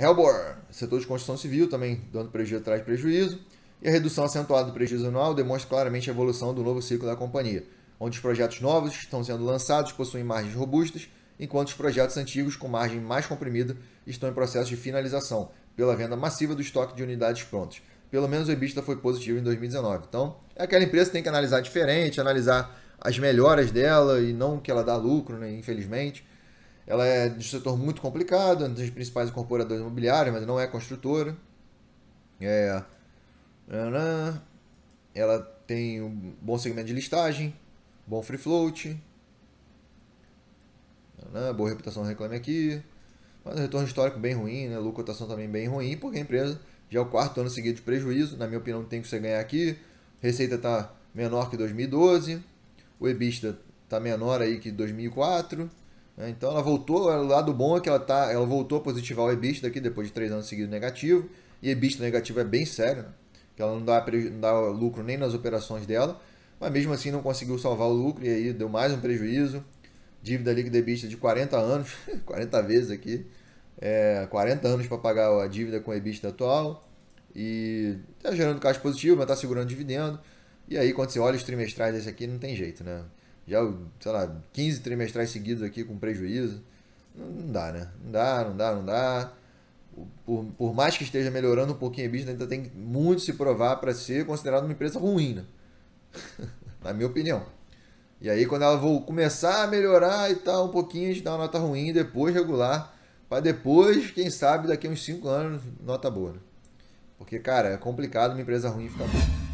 Helbor, setor de construção civil, também dando prejuízo atrás de prejuízo. E a redução acentuada do prejuízo anual demonstra claramente a evolução do novo ciclo da companhia, onde os projetos novos estão sendo lançados possuem margens robustas, enquanto os projetos antigos com margem mais comprimida estão em processo de finalização, pela venda massiva do estoque de unidades prontas. Pelo menos o EBITDA foi positivo em 2019. Então, é aquela empresa que tem que analisar diferente, analisar as melhoras dela e não que ela dá lucro, né, infelizmente. Ela é de um setor muito complicado, uma das principais incorporadoras imobiliárias, mas não é construtora. É, ela tem um bom segmento de listagem, bom free float, boa reputação reclame aqui, mas retorno histórico bem ruim, né? lucro cotação também bem ruim, porque a empresa já é o quarto ano seguido de prejuízo, na minha opinião tem que você ganhar aqui, receita está menor que 2012, o EBITDA está menor aí que 2004, né? Então ela voltou, o lado bom é que ela, tá, ela voltou a positivar o EBITDA aqui depois de três anos seguidos negativo, e EBITDA negativo é bem sério, né? que ela não dá, não dá lucro nem nas operações dela, mas mesmo assim não conseguiu salvar o lucro e aí deu mais um prejuízo. Dívida líquida EBITDA de 40 anos, 40 vezes aqui, é, 40 anos para pagar a dívida com a EBITDA atual e está gerando caixa positivo, mas está segurando dividendo. E aí quando você olha os trimestrais desse aqui, não tem jeito, né? Já, sei lá, 15 trimestrais seguidos aqui com prejuízo, não dá, né? Não dá, não dá, não dá por, por mais que esteja melhorando um pouquinho a EBITDA, ainda tem muito se provar para ser considerada uma empresa ruim, né? na minha opinião. E aí, quando ela vou começar a melhorar e tal, um pouquinho, a gente dá uma nota ruim, depois regular, para depois, quem sabe, daqui a uns 5 anos, nota boa. Né? Porque, cara, é complicado uma empresa ruim ficar boa.